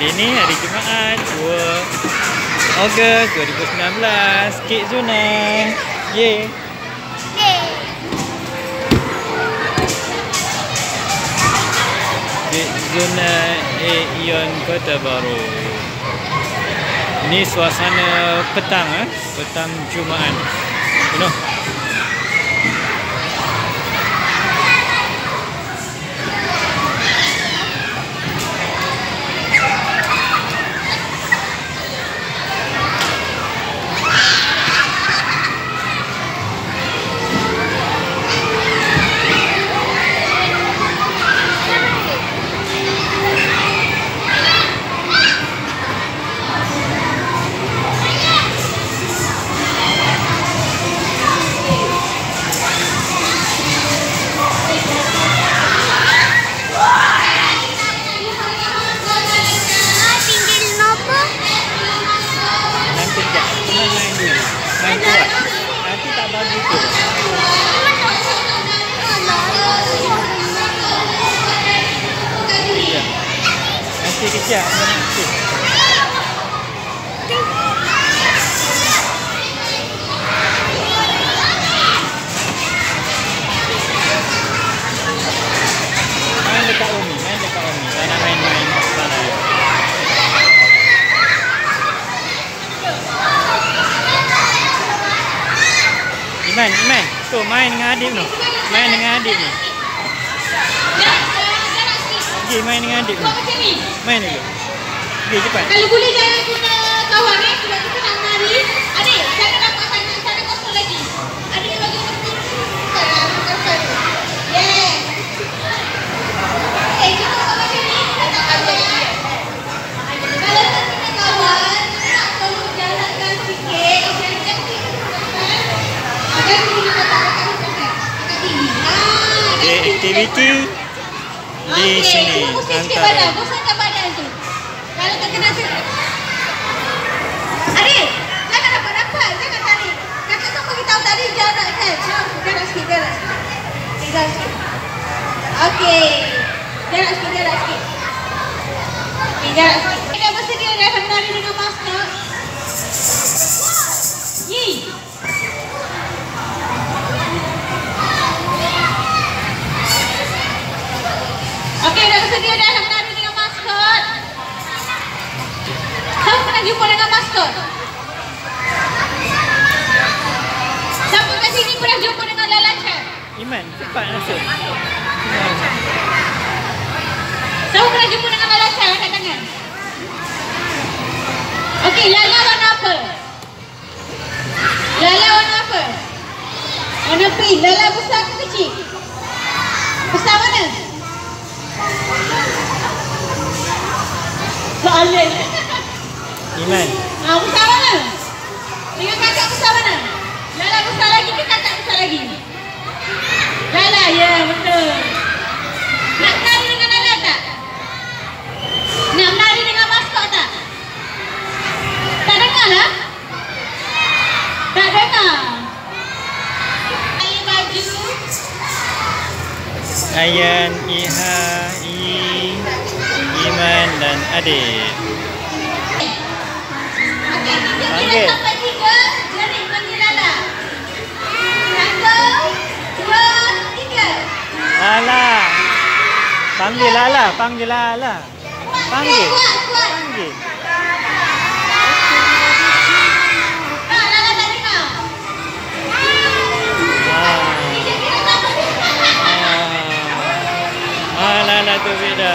Hari ini hari Jumaat 2 Ogos 2019 Kek Zuna Yeay Kek Zuna A Ion Kota Baru. Ini suasana petang eh? Petang Jumaat. You know Nanti kejap Nanti Main dekat Umi Main dekat Umi Tak nak main-main Salah Iman, Iman. Tu main dengan adik tu. Main dengan adik dengan adik ni. Main dulu. Pergi cepat. Kalau boleh jangan guna kawan eh sebab kita nak menari. Adik, saya dapat sana sana kosong lagi. Adik bagi betul. Yeah. Kita sama sini. Kita tak ada. Kalau tak guna kawan, nak tolong jalankan sikit. Jangan cantik. Agar kita tak akan dekat tinggi. Ah, Okay, aktiviti di Okey, sini pusing sikit badan. antara Kosongkan badan tu. Kalau terkena sikit. Adik, jangan dapat-dapat. Jangan tarik. Kakak kau beritahu tadi jarak kan? Jarak sikit, jarak sikit. Okey, jarak sikit. Okey. Jarak sikit, jarak sikit. Okey, jarak sikit. Kita bersedia dah akan menari dengan masker. Okey, dah akan menari dengan maskot. Siapa pernah jumpa dengan maskot? Siapa kat sini pernah jumpa dengan lalacan? Iman, cepat masuk. Siapa pernah jumpa dengan lalacan? Angkat tangan. Okey, lala warna apa? Lala warna apa? Warna pink. Lala besar ke kecil? Besar mana? Soalan. Iman, Ah, besar mana? Dengan kakak besar mana? Lala besar lagi ke kakak besar lagi? Lala, ya betul. Nak menari dengan Lala tak? Nak menari dengan maskot tak? Tak dengar lah? Tak dengar? Saya baju. Ayan, Iha, I, Iman dan adik. Panggil. Lala. Panggil Lala, panggil Lala. Panggil. Panggil. Ah, tak dengar. Ah. Sampai Ah, ah Lala tu beda.